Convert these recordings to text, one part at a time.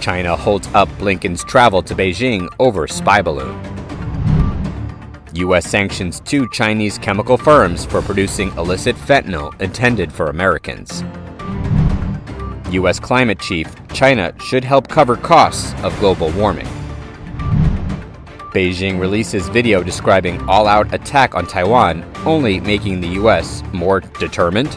China holds up Blinken's travel to Beijing over spy balloon. U.S. sanctions two Chinese chemical firms for producing illicit fentanyl intended for Americans. U.S. climate chief China should help cover costs of global warming. Beijing releases video describing all out attack on Taiwan, only making the U.S. more determined.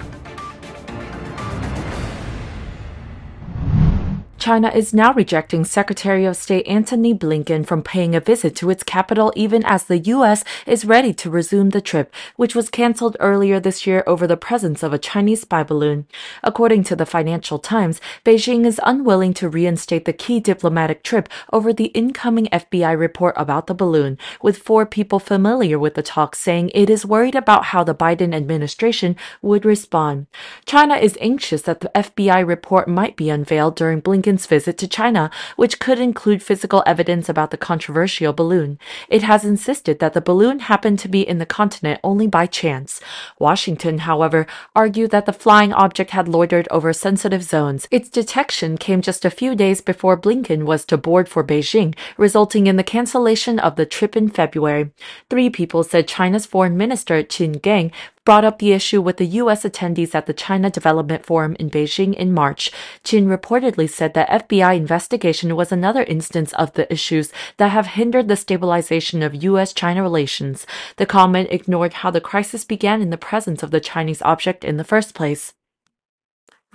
China is now rejecting Secretary of State Antony Blinken from paying a visit to its capital even as the U.S. is ready to resume the trip, which was canceled earlier this year over the presence of a Chinese spy balloon. According to the Financial Times, Beijing is unwilling to reinstate the key diplomatic trip over the incoming FBI report about the balloon, with four people familiar with the talks saying it is worried about how the Biden administration would respond. China is anxious that the FBI report might be unveiled during Blinken's Blinken's visit to China, which could include physical evidence about the controversial balloon. It has insisted that the balloon happened to be in the continent only by chance. Washington, however, argued that the flying object had loitered over sensitive zones. Its detection came just a few days before Blinken was to board for Beijing, resulting in the cancellation of the trip in February. Three people said China's foreign minister Qin Gang brought up the issue with the U.S. attendees at the China Development Forum in Beijing in March. Qin reportedly said that FBI investigation was another instance of the issues that have hindered the stabilization of U.S. China relations. The comment ignored how the crisis began in the presence of the Chinese object in the first place.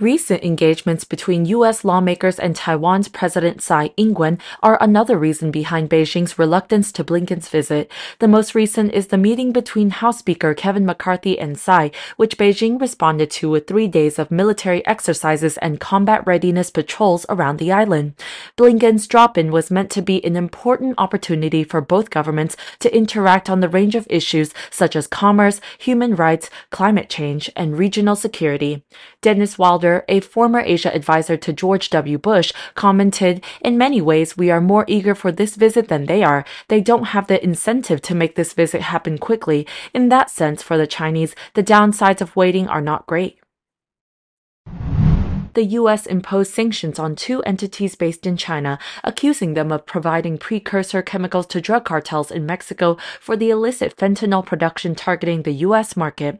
Recent engagements between U.S. lawmakers and Taiwan's President Tsai Ing-wen are another reason behind Beijing's reluctance to Blinken's visit. The most recent is the meeting between House Speaker Kevin McCarthy and Tsai, which Beijing responded to with three days of military exercises and combat readiness patrols around the island. Blinken's drop-in was meant to be an important opportunity for both governments to interact on the range of issues such as commerce, human rights, climate change, and regional security. Dennis Wilder a former Asia advisor to George W. Bush, commented, In many ways, we are more eager for this visit than they are. They don't have the incentive to make this visit happen quickly. In that sense, for the Chinese, the downsides of waiting are not great the U.S. imposed sanctions on two entities based in China, accusing them of providing precursor chemicals to drug cartels in Mexico for the illicit fentanyl production targeting the U.S. market.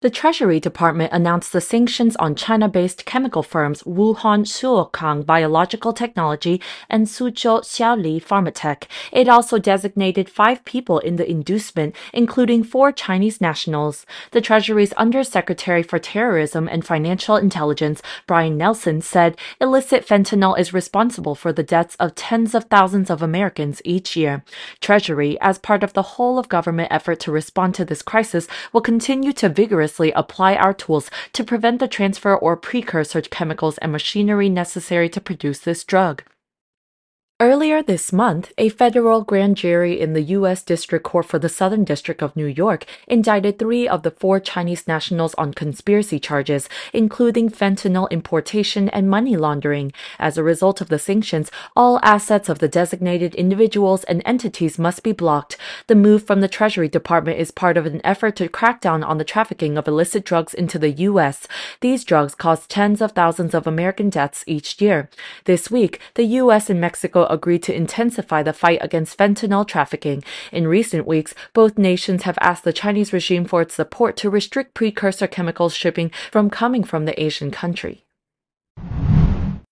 The Treasury Department announced the sanctions on China-based chemical firms Wuhan Shuokang Biological Technology and Suzhou Xiaoli Pharmatech. It also designated five people in the inducement, including four Chinese nationals. The Treasury's Undersecretary for Terrorism and Financial Intelligence, Brian Nelson, said illicit fentanyl is responsible for the deaths of tens of thousands of Americans each year. Treasury, as part of the whole of government effort to respond to this crisis, will continue to vigorously rigorously apply our tools to prevent the transfer or precursor chemicals and machinery necessary to produce this drug. Earlier this month, a federal grand jury in the U.S. District Court for the Southern District of New York indicted three of the four Chinese nationals on conspiracy charges, including fentanyl importation and money laundering. As a result of the sanctions, all assets of the designated individuals and entities must be blocked. The move from the Treasury Department is part of an effort to crack down on the trafficking of illicit drugs into the U.S. These drugs cause tens of thousands of American deaths each year. This week, the U.S. and Mexico agreed to intensify the fight against fentanyl trafficking. In recent weeks, both nations have asked the Chinese regime for its support to restrict precursor chemicals shipping from coming from the Asian country.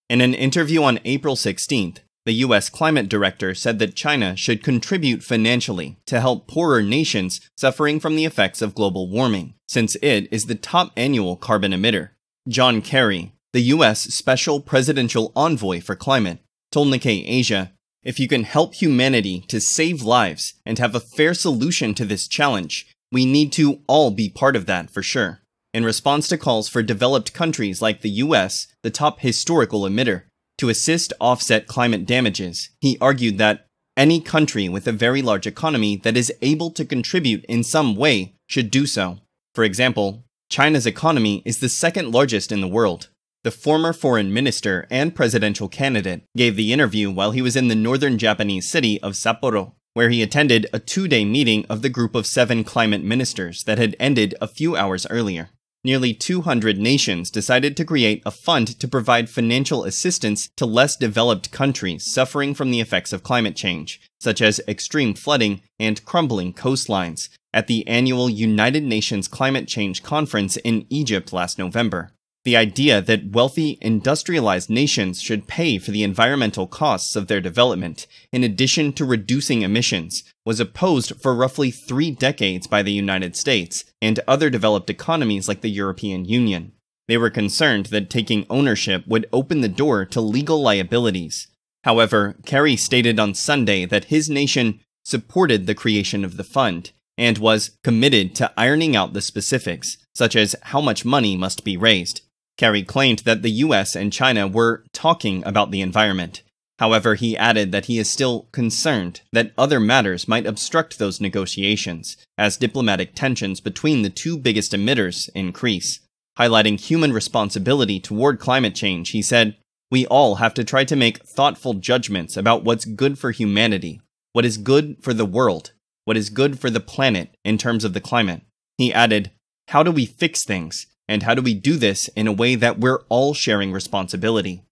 In an interview on April 16th, the US climate director said that China should contribute financially to help poorer nations suffering from the effects of global warming, since it is the top annual carbon emitter. John Kerry, the US Special Presidential Envoy for Climate, told Nikkei Asia, if you can help humanity to save lives and have a fair solution to this challenge, we need to all be part of that for sure. In response to calls for developed countries like the US, the top historical emitter, to assist offset climate damages, he argued that any country with a very large economy that is able to contribute in some way should do so. For example, China's economy is the second largest in the world, the former foreign minister and presidential candidate, gave the interview while he was in the northern Japanese city of Sapporo, where he attended a two day meeting of the group of seven climate ministers that had ended a few hours earlier. nearly 200 nations decided to create a fund to provide financial assistance to less developed countries suffering from the effects of climate change, such as extreme flooding and crumbling coastlines, at the annual United Nations Climate Change Conference in Egypt last November. The idea that wealthy, industrialized nations should pay for the environmental costs of their development, in addition to reducing emissions, was opposed for roughly three decades by the United States and other developed economies like the European Union. They were concerned that taking ownership would open the door to legal liabilities. However, Kerry stated on Sunday that his nation supported the creation of the fund and was committed to ironing out the specifics, such as how much money must be raised. Kerry claimed that the US and China were talking about the environment. However, he added that he is still concerned that other matters might obstruct those negotiations, as diplomatic tensions between the two biggest emitters increase. Highlighting human responsibility toward climate change, he said, We all have to try to make thoughtful judgments about what's good for humanity, what is good for the world, what is good for the planet in terms of the climate. He added, How do we fix things? And how do we do this in a way that we're all sharing responsibility?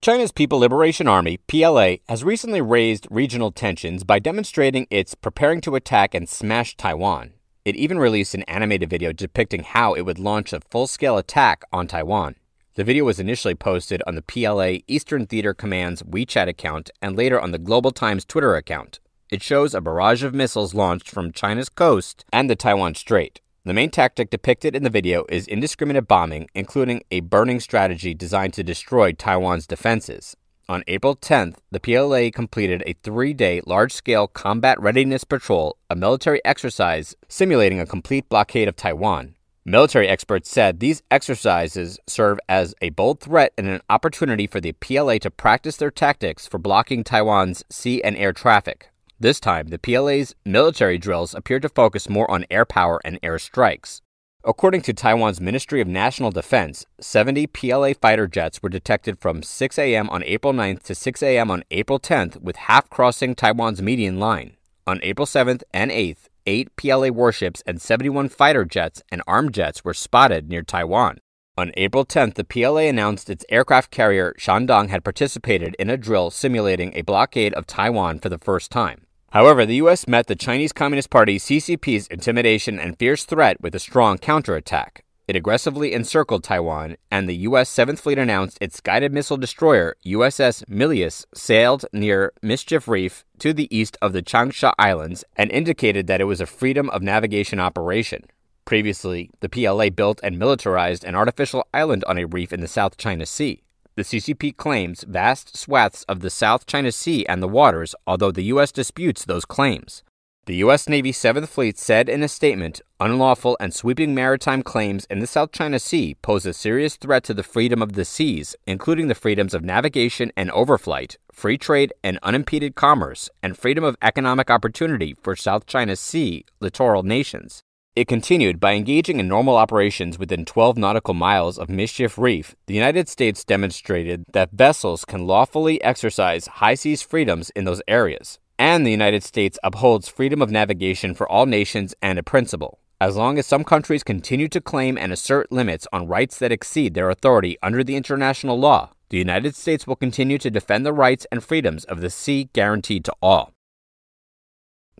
China's People Liberation Army, PLA, has recently raised regional tensions by demonstrating it's preparing to attack and smash Taiwan. It even released an animated video depicting how it would launch a full scale attack on Taiwan. The video was initially posted on the PLA Eastern Theater Command's WeChat account and later on the Global Times Twitter account. It shows a barrage of missiles launched from China's coast and the Taiwan Strait. The main tactic depicted in the video is indiscriminate bombing, including a burning strategy designed to destroy Taiwan's defenses. On April 10th, the PLA completed a three day large scale combat readiness patrol, a military exercise simulating a complete blockade of Taiwan. Military experts said these exercises serve as a bold threat and an opportunity for the PLA to practice their tactics for blocking Taiwan's sea and air traffic. This time, the PLA's military drills appeared to focus more on air power and air strikes. According to Taiwan's Ministry of National Defense, 70 PLA fighter jets were detected from 6 a.m. on April 9th to 6 a.m. on April 10th, with half crossing Taiwan's median line. On April 7th and 8th, eight PLA warships and 71 fighter jets and armed jets were spotted near Taiwan. On April 10th, the PLA announced its aircraft carrier Shandong had participated in a drill simulating a blockade of Taiwan for the first time. However, the U.S. met the Chinese Communist Party CCP's intimidation and fierce threat with a strong counterattack. It aggressively encircled Taiwan, and the U.S. 7th Fleet announced its guided missile destroyer, USS Milius, sailed near Mischief Reef to the east of the Changsha Islands and indicated that it was a freedom of navigation operation. Previously, the PLA built and militarized an artificial island on a reef in the South China Sea. The CCP claims vast swaths of the South China Sea and the waters, although the U.S. disputes those claims. The U.S. Navy 7th Fleet said in a statement unlawful and sweeping maritime claims in the South China Sea pose a serious threat to the freedom of the seas, including the freedoms of navigation and overflight, free trade and unimpeded commerce, and freedom of economic opportunity for South China Sea littoral nations. It continued by engaging in normal operations within 12 nautical miles of Mischief Reef. The United States demonstrated that vessels can lawfully exercise high seas freedoms in those areas. And the United States upholds freedom of navigation for all nations and a principle. As long as some countries continue to claim and assert limits on rights that exceed their authority under the international law, the United States will continue to defend the rights and freedoms of the sea guaranteed to all.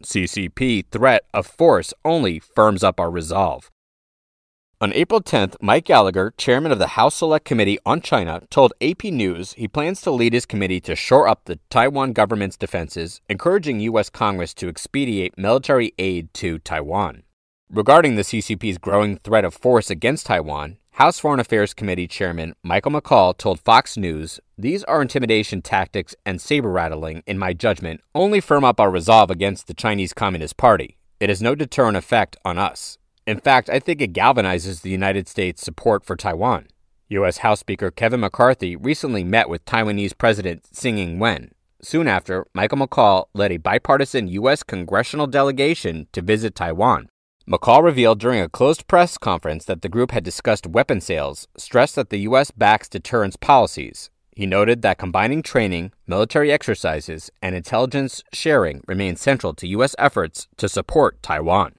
CCP threat of force only firms up our resolve. On April 10th, Mike Gallagher, chairman of the House Select Committee on China, told AP News he plans to lead his committee to shore up the Taiwan government's defenses, encouraging U.S. Congress to expedite military aid to Taiwan. Regarding the CCP's growing threat of force against Taiwan, House Foreign Affairs Committee Chairman Michael McCaul told Fox News, These are intimidation tactics and saber rattling, in my judgment, only firm up our resolve against the Chinese Communist Party. It has no deterrent effect on us. In fact, I think it galvanizes the United States' support for Taiwan. U.S. House Speaker Kevin McCarthy recently met with Taiwanese President Tsing Ing wen. Soon after, Michael McCaul led a bipartisan U.S. congressional delegation to visit Taiwan. McCaul revealed during a closed press conference that the group had discussed weapon sales, stressed that the U.S. backs deterrence policies. He noted that combining training, military exercises, and intelligence sharing remain central to U.S. efforts to support Taiwan.